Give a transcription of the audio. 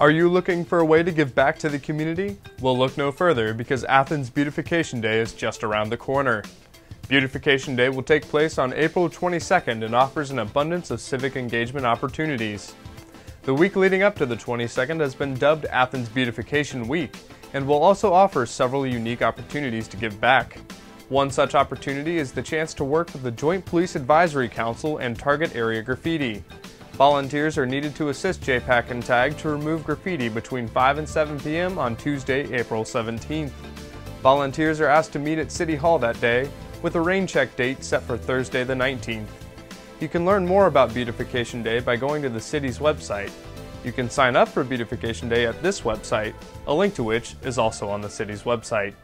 Are you looking for a way to give back to the community? Well, look no further because Athens Beautification Day is just around the corner. Beautification Day will take place on April 22nd and offers an abundance of civic engagement opportunities. The week leading up to the 22nd has been dubbed Athens Beautification Week and will also offer several unique opportunities to give back. One such opportunity is the chance to work with the Joint Police Advisory Council and target area graffiti. Volunteers are needed to assist JPAC and TAG to remove graffiti between 5 and 7 p.m. on Tuesday, April 17th. Volunteers are asked to meet at City Hall that day, with a rain check date set for Thursday the 19th. You can learn more about Beautification Day by going to the city's website. You can sign up for Beautification Day at this website, a link to which is also on the city's website.